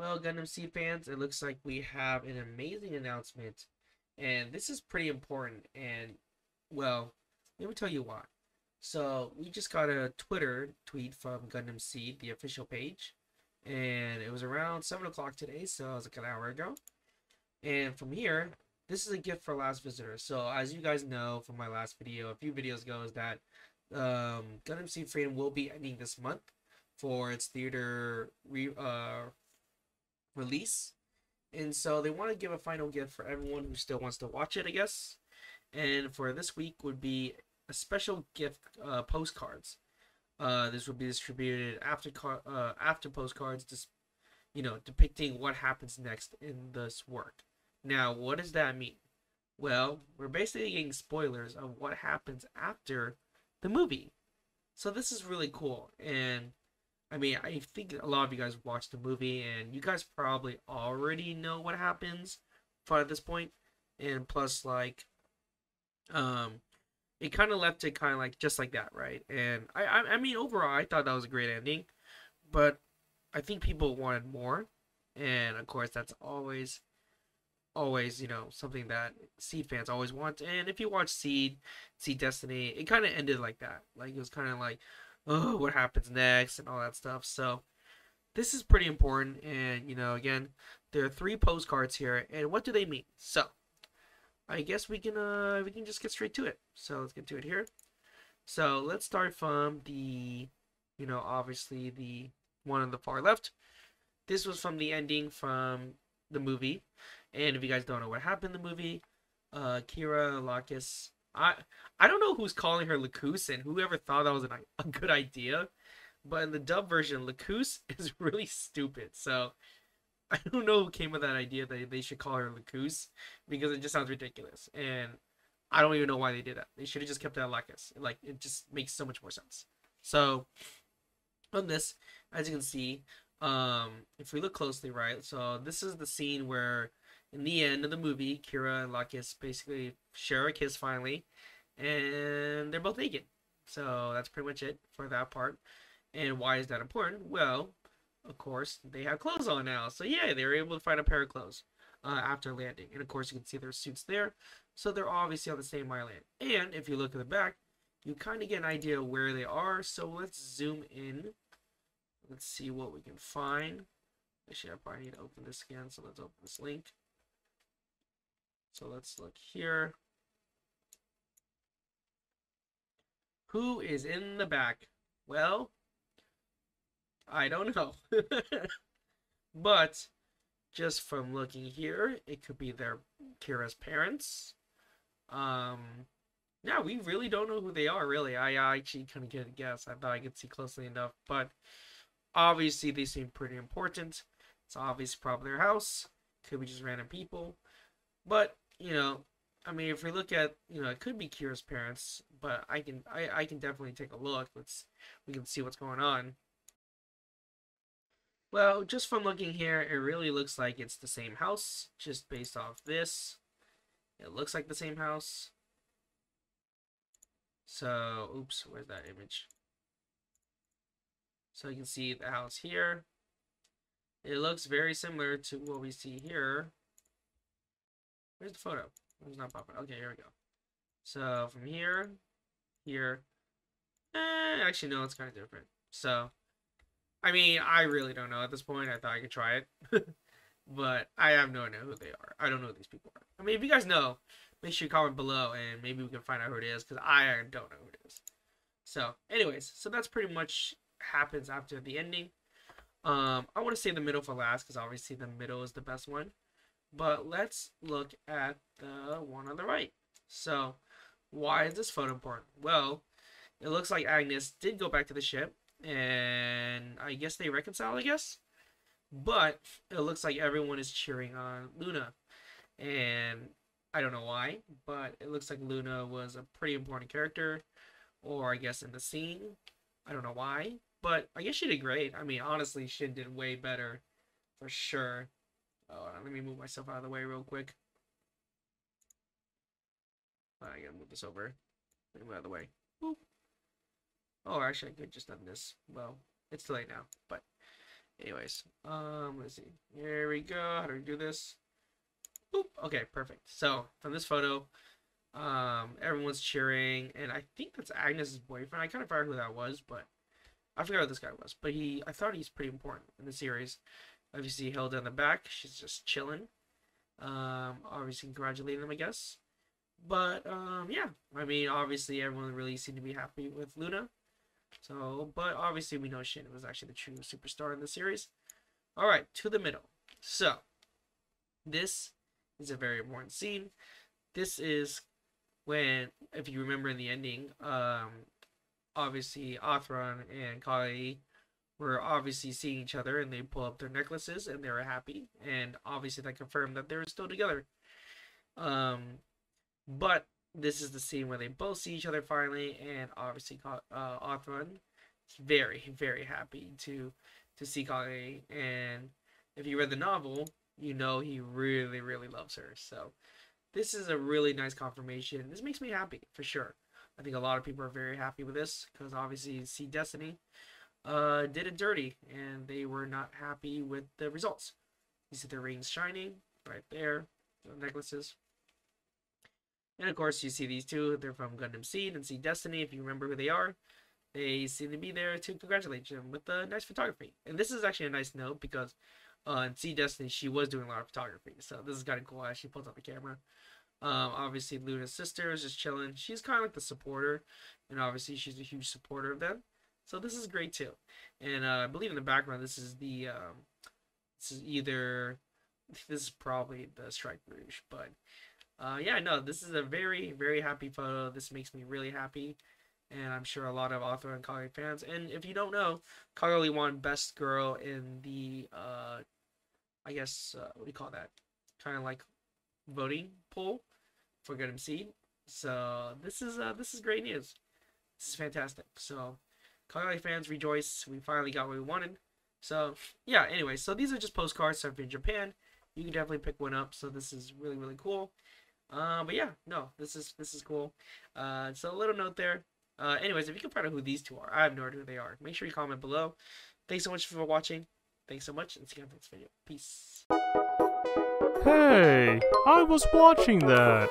Well, Gundam Seed fans, it looks like we have an amazing announcement. And this is pretty important. And, well, let me tell you why. So, we just got a Twitter tweet from Gundam Seed, the official page. And it was around 7 o'clock today, so it was like an hour ago. And from here, this is a gift for last visitor. So, as you guys know from my last video, a few videos ago, is that um, Gundam Seed Freedom will be ending this month for its theater re- uh, release. And so they want to give a final gift for everyone who still wants to watch it, I guess. And for this week would be a special gift uh, postcards. Uh, this will be distributed after car- uh, after postcards, just you know, depicting what happens next in this work. Now, what does that mean? Well, we're basically getting spoilers of what happens after the movie. So this is really cool, and I mean, I think a lot of you guys watched the movie, and you guys probably already know what happens at this point. And plus, like, um, it kind of left it kind of like just like that, right? And I, I, I mean, overall, I thought that was a great ending, but I think people wanted more, and of course, that's always, always, you know, something that Seed fans always want. And if you watch Seed, Seed Destiny, it kind of ended like that. Like it was kind of like oh, what happens next and all that stuff. So this is pretty important. And, you know, again, there are three postcards here. And what do they mean? So I guess we can, uh, we can just get straight to it. So let's get to it here. So let's start from the, you know, obviously the one on the far left. This was from the ending from the movie. And if you guys don't know what happened in the movie, uh, Kira Lacus I I don't know who's calling her Lacus and whoever thought that was an, a good idea, but in the dub version, Lacus is really stupid. So I don't know who came with that idea that they should call her Lacus because it just sounds ridiculous, and I don't even know why they did that. They should have just kept it Lacus. Like it just makes so much more sense. So on this, as you can see, um, if we look closely, right? So this is the scene where in the end of the movie, Kira and Lacus basically share a kiss finally, and they're both naked. So that's pretty much it for that part. And why is that important? Well, of course, they have clothes on now. So yeah, they were able to find a pair of clothes uh, after landing. And of course, you can see their suits there. So they're obviously on the same island. And if you look at the back, you kind of get an idea where they are. So let's zoom in. Let's see what we can find. Actually, I probably need to open this again. So let's open this link. So let's look here. Who is in the back? Well, I don't know. but just from looking here, it could be their Kira's parents. Um, yeah, we really don't know who they are, really. I, I actually couldn't get a guess. I thought I could see closely enough, but obviously they seem pretty important. It's obviously probably their house. Could be just random people. But you know, I mean, if we look at, you know, it could be Kira's parents, but I can, I, I can definitely take a look. Let's, we can see what's going on. Well, just from looking here, it really looks like it's the same house, just based off this. It looks like the same house. So, oops, where's that image? So you can see the house here. It looks very similar to what we see here. Where's the photo? It's not popping. Okay, here we go. So from here, here, eh, actually no, it's kind of different. So, I mean, I really don't know at this point. I thought I could try it, but I have no idea who they are. I don't know who these people are. I mean, if you guys know, make sure you comment below, and maybe we can find out who it is because I don't know who it is. So, anyways, so that's pretty much happens after the ending. Um, I want to say the middle for last because obviously the middle is the best one. But let's look at the one on the right. So, why is this photo important? Well, it looks like Agnes did go back to the ship, and I guess they reconcile, I guess. But it looks like everyone is cheering on Luna. And I don't know why, but it looks like Luna was a pretty important character, or I guess in the scene. I don't know why, but I guess she did great. I mean, honestly, she did way better for sure Oh, let me move myself out of the way real quick. I gotta move this over. Move out of the way. Boop. Oh, actually, I could just done this. Well, it's too late now. But, Anyways, um, let's see. Here we go. How do we do this? Boop. Okay, perfect. So from this photo, um, everyone's cheering, and I think that's Agnes's boyfriend. I kind of forgot who that was, but I forgot who this guy was. But he, I thought he's pretty important in the series. Obviously, held in the back, she's just chilling. Um, obviously congratulating them, I guess. But um, yeah, I mean, obviously everyone really seemed to be happy with Luna. So, but obviously we know Shinn was actually the true superstar in the series. All right, to the middle. So, this is a very important scene. This is when, if you remember in the ending, um, obviously Athrun and Kali were obviously seeing each other and they pull up their necklaces and they were happy and obviously that confirmed that they were still together. Um, but this is the scene where they both see each other finally, and obviously uh, Athrun is very, very happy to to see Kage. And if you read the novel, you know he really, really loves her. So this is a really nice confirmation. This makes me happy for sure. I think a lot of people are very happy with this because obviously you see Destiny uh, did it dirty and they were not happy with the results. You see the rings shining right there, the necklaces. And of course, you see these two. They're from Gundam Seed and Seed Destiny. If you remember who they are, they seem to be there to congratulate them with the nice photography. And this is actually a nice note because uh, in Seed Destiny, she was doing a lot of photography. So this is kind of cool as she pulls out the camera. Um, obviously, Luna's sister is just chilling. She's kind of like the supporter, and obviously, she's a huge supporter of them. So this is great too. And uh, I believe in the background, this is the um, this is either this is probably the Strike Rouge, but uh, yeah, no, this is a very, very happy photo. This makes me really happy. And I'm sure a lot of author and Kage fans. And if you don't know, Kage won Best Girl in the, uh, I guess, uh, what do you call that? Kind of like voting poll for Gundam Seed. So this is uh, this is great news. This is fantastic. So Kage fans rejoice. We finally got what we wanted. So yeah. Anyway, so these are just postcards from Japan. You can definitely pick one up. So this is really really cool. Uh, but yeah, no, this is this is cool. Uh, so a little note there. Uh, anyways, if you can find out who these two are, I have no idea who they are. Make sure you comment below. Thanks so much for watching. Thanks so much, and see you on the next video. Peace. Hey, I was watching that.